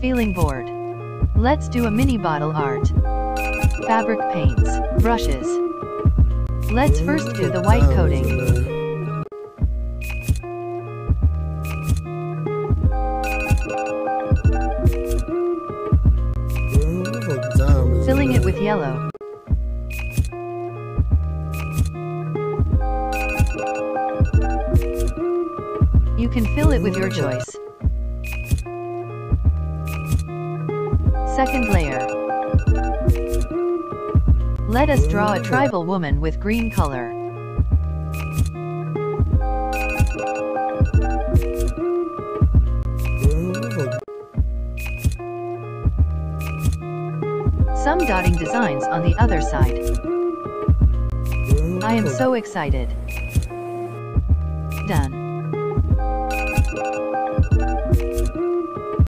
Feeling bored? Let's do a mini bottle art. Fabric paints, brushes. Let's first do the white coating. Filling it with yellow. You can fill it with your choice. Second layer. Let us draw a tribal woman with green color. Some dotting designs on the other side. I am so excited. Done.